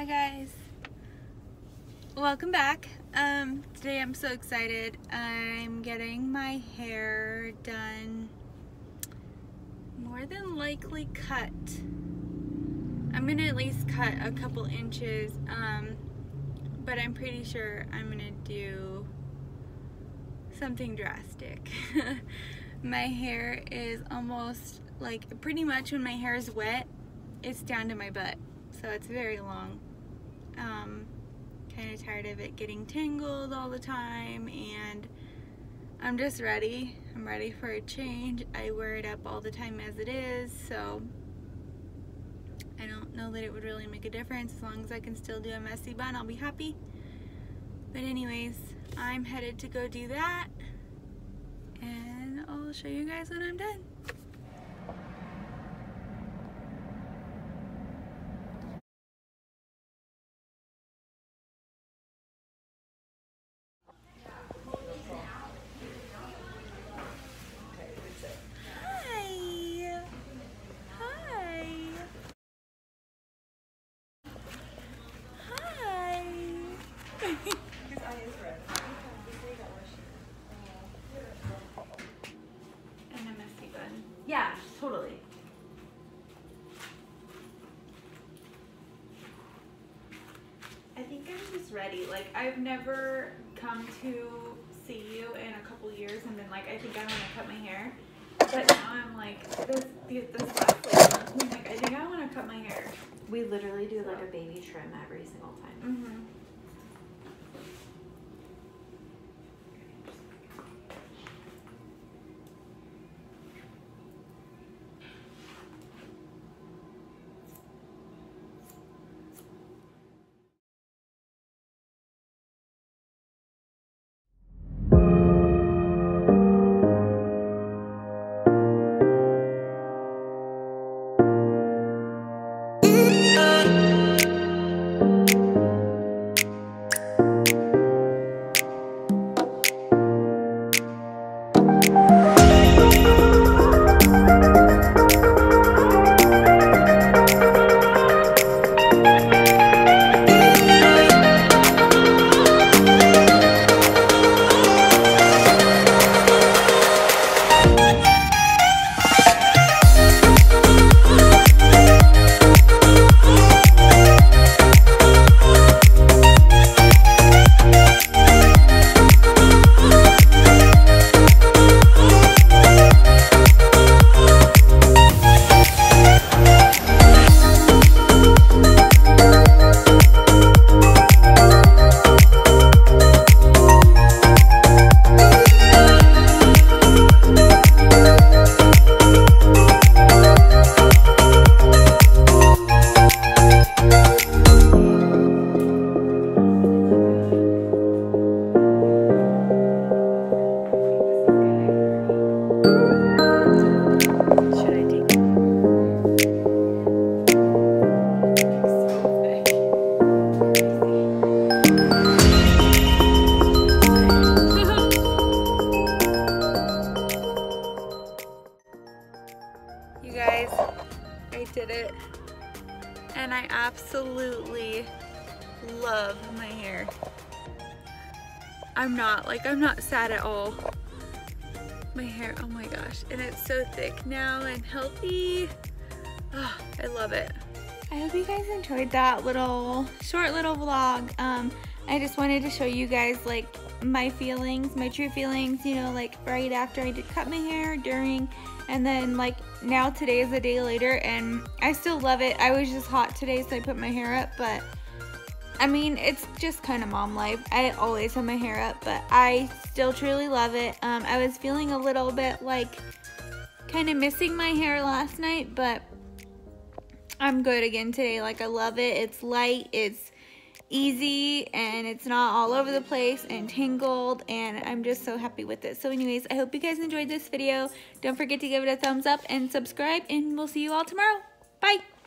Hi guys. Welcome back. Um, today I'm so excited. I'm getting my hair done. More than likely cut. I'm gonna at least cut a couple inches. Um, but I'm pretty sure I'm gonna do something drastic. my hair is almost like pretty much when my hair is wet, it's down to my butt. So it's very long. Um, kind of tired of it getting tangled all the time and I'm just ready. I'm ready for a change. I wear it up all the time as it is, so I don't know that it would really make a difference. As long as I can still do a messy bun, I'll be happy. But anyways, I'm headed to go do that and I'll show you guys when I'm done. Hi. Hi. Hi. and a messy bun. Yeah, totally. I think I'm just ready. Like I've never come to see you in a couple years and been like, I think I want to cut my hair. But now I'm like, this this last like, like I think I want to cut my hair. We literally do like a baby trim every single time. Mm-hmm. Should did it. And I absolutely love my hair. I'm not, like, I'm not sad at all. My hair, oh my gosh. And it's so thick now and healthy. Oh, I love it. I hope you guys enjoyed that little, short little vlog. Um, I just wanted to show you guys like my feelings, my true feelings, you know, like right after I did cut my hair, during, and then like now today is a day later and I still love it. I was just hot today so I put my hair up, but I mean, it's just kind of mom life. I always have my hair up, but I still truly love it. Um, I was feeling a little bit like kind of missing my hair last night, but I'm good again today. Like, I love it. It's light, it's easy, and it's not all over the place and tangled, and I'm just so happy with it. So anyways, I hope you guys enjoyed this video. Don't forget to give it a thumbs up and subscribe, and we'll see you all tomorrow. Bye!